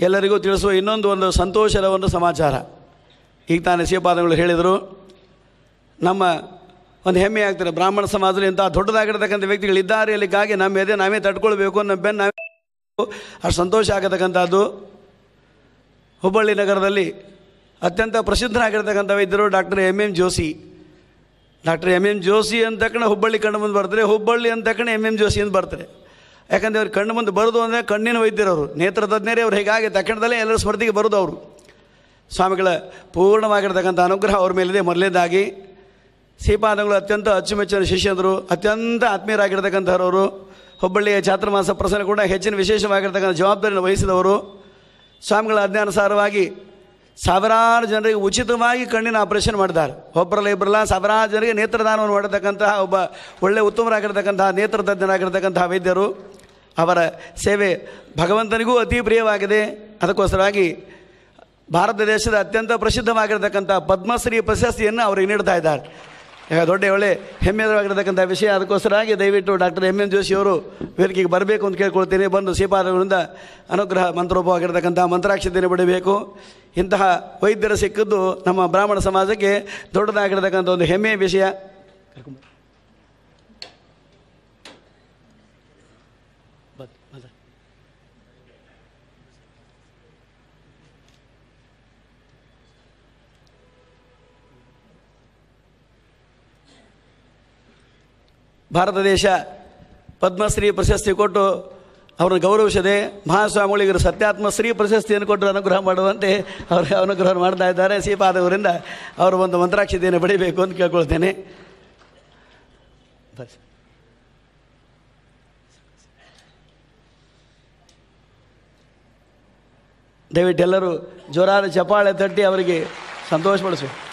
ಎಲ್ಲರಿಗೂ ತಿಳಿಸುವ ಇನ್ನೊಂದು ಒಂದು ಸಂತೋಷದ ಒಂದು ಸಮಾಚಾರ. ಈಗ ತಾನೇ ಶಿವಪಾದಗಳು ಹೇಳಿದರು, ನಮ್ಮ ಒಂದು ಹೆಮ್ಮೆ ಆಗ್ತಾರೆ ಬ್ರಾಹ್ಮಣ ಸಮಾಜದಲ್ಲಿ ಇಂಥ ದೊಡ್ಡದಾಗಿರ್ತಕ್ಕಂಥ ವ್ಯಕ್ತಿಗಳಿದ್ದಾರೆ ಅಲ್ಲಿಗಾಗಿ ನಮ್ಮ ಎದೆ ನಾವೇ ತಡ್ಕೊಳ್ಬೇಕು ಅನ್ನೋ ಬೆನ್ನು ನಾವೇ ಅಷ್ಟು ಸಂತೋಷ ಆಗತಕ್ಕಂಥದ್ದು. ಹುಬ್ಬಳ್ಳಿ ನಗರದಲ್ಲಿ ಅತ್ಯಂತ ಪ್ರಸಿದ್ಧರಾಗಿರ್ತಕ್ಕಂಥ ವೈದ್ಯರು doctor M M Joshi. Doctor M M Joshi ತಕ್ಷಣ ಹುಬ್ಬಳ್ಳಿ ಕಂಡು ಮುಂದೆ ಬರ್ತಾರೆ. ಹುಬ್ಬಳ್ಳಿ ಅಂತಕ್ಕಣ ಎಂ ಎಂ ಜೋಶಿ ಅಂತ ಬರ್ತಾರೆ. ಯಾಕಂದರೆ ಅವ್ರು ಕಣ್ಣು ಮುಂದೆ ಬರೋದು ಅಂದರೆ ಕಣ್ಣಿನ ವೈದ್ಯರವರು ನೇತ್ರ ತಜ್ಞರೇ ಅವ್ರು. ಹೇಗಾಗಿ ತಕ್ಷಣದಲ್ಲೇ ಎಲ್ಲರ ಸ್ಮೃತಿಗೆ ಬರೋದು ಅವರು. ಸ್ವಾಮಿಗಳ ಪೂರ್ಣವಾಗಿರ್ತಕ್ಕಂಥ ಅನುಗ್ರಹ ಅವ್ರ ಮೇಲಿದೆ. ಮೊದಲೇದಾಗಿ ಶ್ರೀಪಾದಗಳು ಅತ್ಯಂತ ಅಚ್ಚುಮೆಚ್ಚಿನ ಶಿಷ್ಯಂದರು, ಅತ್ಯಂತ ಆತ್ಮೀಯರಾಗಿರ್ತಕ್ಕಂಥವ್ರವರು, ಹುಬ್ಬಳ್ಳಿಯ ಚಾತುರ್ಮಾಸ ಪ್ರಸನ್ನ ಕೂಡ ಹೆಚ್ಚಿನ ವಿಶೇಷವಾಗಿರ್ತಕ್ಕಂಥ ಜವಾಬ್ದಾರಿಯನ್ನು ವಹಿಸಿದವರು. ಸ್ವಾಮಿಗಳ ಅಜ್ಞಾನುಸಾರವಾಗಿ ಸಾವಿರಾರು ಜನರಿಗೆ ಉಚಿತವಾಗಿ ಕಣ್ಣಿನ ಆಪರೇಷನ್ ಮಾಡಿದ್ದಾರೆ. ಒಬ್ಬರಲ್ಲ ಇಬ್ಬರಲ್ಲ ಸಾವಿರಾರು ಜನರಿಗೆ ನೇತ್ರದಾನವನ್ನು ಮಾಡತಕ್ಕಂತಹ ಒಬ್ಬ ಒಳ್ಳೆ ಉತ್ತಮರಾಗಿರ್ತಕ್ಕಂತಹ ನೇತ್ರ ತಜ್ಞರಾಗಿರ್ತಕ್ಕಂತಹ ವೈದ್ಯರು. ಅವರ ಸೇವೆ ಭಗವಂತನಿಗೂ ಅತಿ ಪ್ರಿಯವಾಗಿದೆ. ಅದಕ್ಕೋಸ್ಕರವಾಗಿ ಭಾರತ ದೇಶದ ಅತ್ಯಂತ ಪ್ರಸಿದ್ಧವಾಗಿರ್ತಕ್ಕಂಥ ಪದ್ಮಶ್ರೀ ಪ್ರಶಸ್ತಿಯನ್ನು ಅವರಿಗೆ ನೀಡ್ತಾ ಇದ್ದಾರೆ. ಈಗ ದೊಡ್ಡ ಒಳ್ಳೆ ಹೆಮ್ಮೆದವಾಗಿರತಕ್ಕಂಥ ವಿಷಯ. ಅದಕ್ಕೋಸ್ಕರವಾಗಿ ದಯವಿಟ್ಟು ಡಾಕ್ಟರ್ ಎಂ ಎನ್ ಜೋಶಿ ಅವರು ವೇದಿಕೆಗೆ ಬರಬೇಕು ಅಂತ ಕೇಳ್ಕೊಳ್ತೀನಿ. ಬಂದು ಶ್ರೀಪಾದಗಳಿಂದ ಅನುಗ್ರಹ ಮಂತ್ರೋಪವಾಗಿರ್ತಕ್ಕಂಥ ಮಂತ್ರಾಕ್ಷತೆಯನ್ನು ಬಿಡಬೇಕು. ಇಂತಹ ವೈದ್ಯರು ಸಿಕ್ಕಿದ್ದು ನಮ್ಮ ಬ್ರಾಹ್ಮಣ ಸಮಾಜಕ್ಕೆ ದೊಡ್ಡದಾಗಿರ್ತಕ್ಕಂಥ ಒಂದು ಹೆಮ್ಮೆಯ ವಿಷಯ. ಭಾರತ ದೇಶ ಪದ್ಮಶ್ರೀ ಪ್ರಶಸ್ತಿ ಕೊಟ್ಟು ಅವರನ್ನು ಗೌರವಿಸದೆ ಮಹಾಸ್ವಾಮಿಗಳಿಗರು ಸತ್ಯಾತ್ಮ ಶ್ರೀ ಪ್ರಶಸ್ತಿಯನ್ನು ಕೊಟ್ಟು ಅನುಗ್ರಹ ಮಾಡುವಂತೆ ಅವರು ಅನುಗ್ರಹ ಮಾಡ್ತಾ ಇದ್ದಾರೆ. ಶ್ರೀಪಾದವರಿಂದ ಅವರು ಒಂದು ಮಂತ್ರಾಕ್ಷತೆಯನ್ನು ಪಡಿಬೇಕು ಅಂತ ಕೇಳ್ಕೊಳ್ತೇನೆ. ದಯವಿಟ್ಟು ಎಲ್ಲರೂ ಜೋರಾದ ಚಪಾಳೆ ತಟ್ಟಿ ಅವರಿಗೆ ಸಂತೋಷಪಡಿಸು.